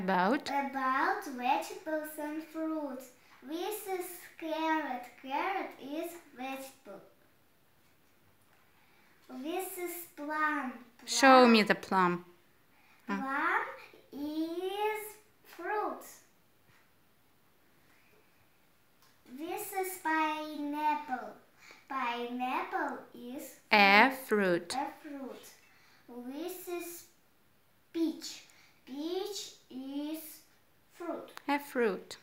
About about vegetables and fruits. This is carrot. Carrot is vegetable. This is plum. show me the plum. Hmm. Plum is fruit. This is pineapple. Pineapple is A fruit. a fruit. This is peach. Peach fruit. A fruit.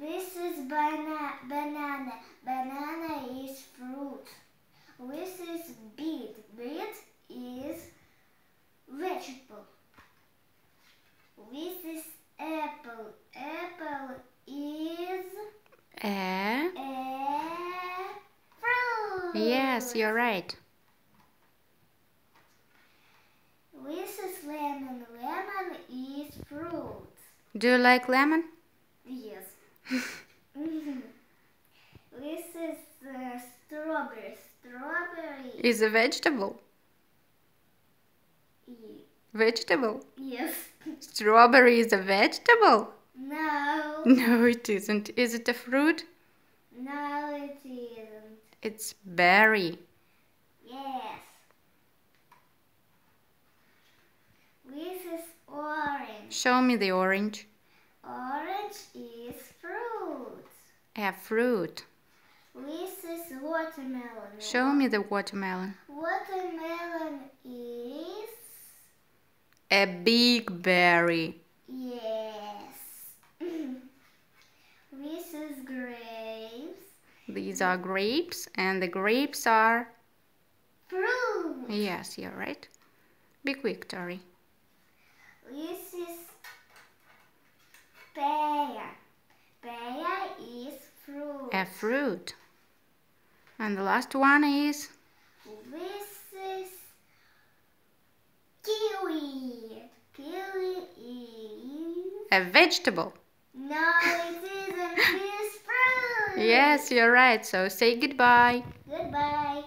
This is bana banana. Banana is fruit. This is beet. Beet is vegetable. This is apple. Apple is A. a fruit. Yes, you're right. This is lemon. Lemon is fruit. Do you like lemon? Yes. This is uh, strawberry. Strawberry. Is a vegetable. Vegetable. Yes. Strawberry is a vegetable. No. No, it isn't. Is it a fruit? No, it isn't. It's berry. Yes. This is orange. Show me the orange. Orange is fruit. A fruit. This is watermelon. Show me the watermelon. Watermelon is A big berry. yes. this is grapes. These are grapes, and the grapes are. Fruit. Yes, you're right. Be quick, Tori. This is pear. Pear is fruit. A fruit. And the last one is. This is kiwi. Kiwi is A vegetable. no, it isn't. It's fruit. Yes, you're right. So say goodbye. goodbye.